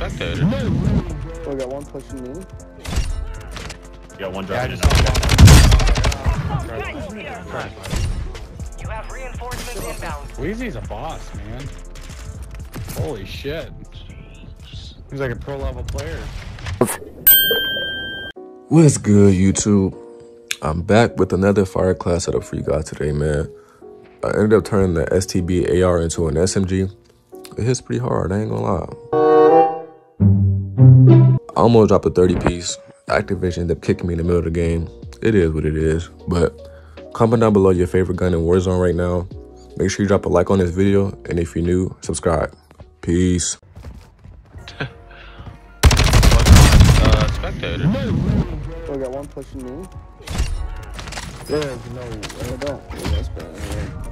spectator. Oh, I got one pushing me. You got one Yeah, I driving just in. You have reinforcements inbound. Weezy's a boss, man. Holy shit. He's like a pro level player. What's good, YouTube? I'm back with another fire class setup for you guys today, man. I ended up turning the STB AR into an SMG. It hits pretty hard, I ain't gonna lie. I almost dropped a 30 piece. Activision ended up kicking me in the middle of the game. It is what it is. But comment down below your favorite gun in Warzone right now. Make sure you drop a like on this video. And if you're new, subscribe. Peace. Uh, spectator. I got one pushing me. There's no I don't.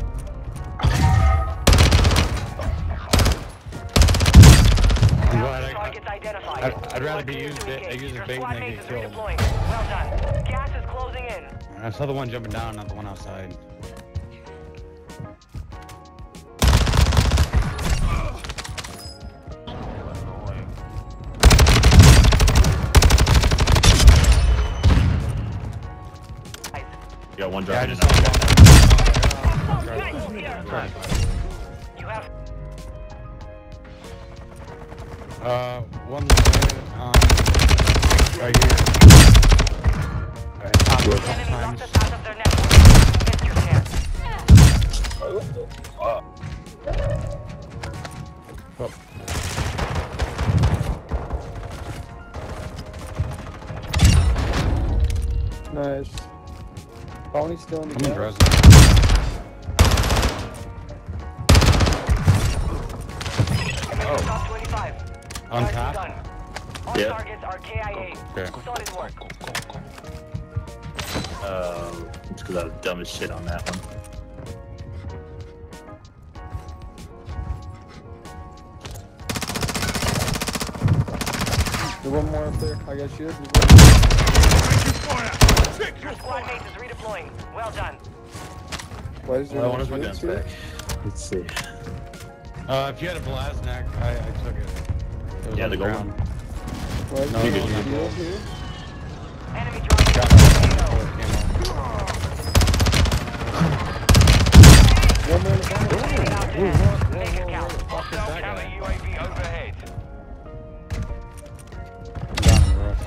I'm glad I, Targets identified. I'd- I'd rather be used to ba- engage. using Your bait squad than mate get killed. Well done. Gas is closing in. I saw the one jumping down, not the one outside. You got one Yeah, I driving just in. You have Uh, one um, right here. Right, top of a couple enemy times. us out of their network. Missed your chance. Oh, Nice. Pony's still in the I'm in On Target top? done. All Yeah. targets are KIA. Okay. Solid work. Uh, it's because I was dumb as shit on that one. There's one more up there. I got shields. Your squad mate is redeploying. Well done. Why is there Well, no where's my guns back? Let's see. Uh, if you had a Blaznak, I, I took it. It was Yeah, on the gold one. ground. No, no, no no, no. Enemy drone Got down. it. Camo. One more in the back. Get out to end. Make it count. Hostile counter UAV overhead. Down on the roof.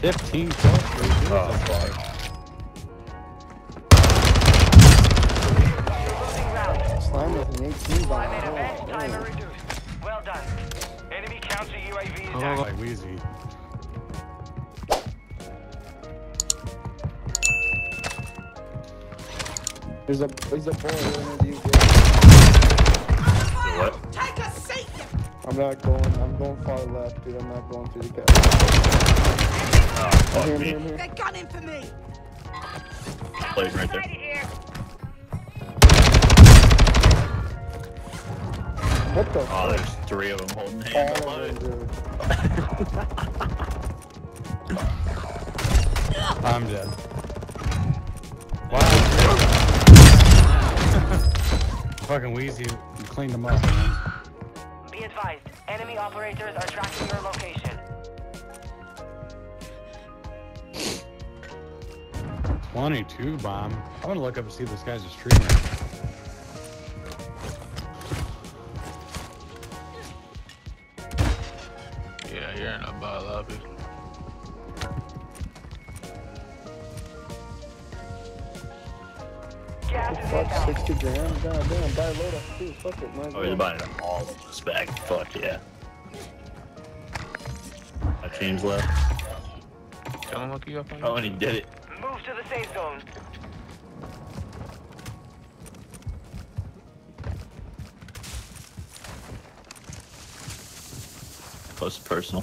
15 kills. Oh, fuck. Slime with an 18 I made bomb. event Oh, timer oh. reduced. Well done. Enemy counter UAV is Oh, active. like Weezy. There's a there's a boy right near you. bro. What? I'm not going. I'm going far left, dude. I'm not going through the gas. Oh, ah, fuck Here, me. here, here. They're gunning for me. Playing right there. What the? Oh, there's three of them holding hands. All on of them, dude. I'm dead. Wow. Fucking Weezy you cleaned them up, man. Be advised, enemy operators are tracking your location. Twenty-two bomb. I'm gonna look up and see if this guy's a streamer. Yeah, you're in a bar lobby. Gas Fuck, 60 grand. God damn. Buy a load of too. Fuck it. Might as Oh, he's buying them all of this bag. Fuck yeah. My team's left. Tell him what you got on Oh, and he did it. Move to the safe zone. Close to personal.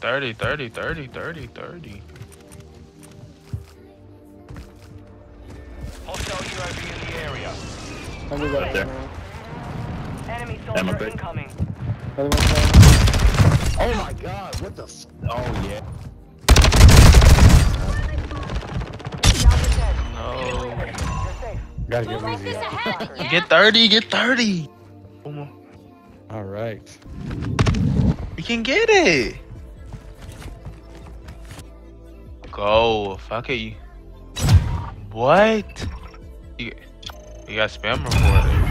30, 30, 30, 30, 30. Hostile UAV in the area. I knew that Right there. Enemy soldier crate. incoming. Other one's down. Oh my god, what the f- Oh yeah. Down to 10. No. Gotta get Weezy up. Get 30, get 30. One more. Uh, All right. We can get it. Go. Fuck it. You. What? You, you got spam reported.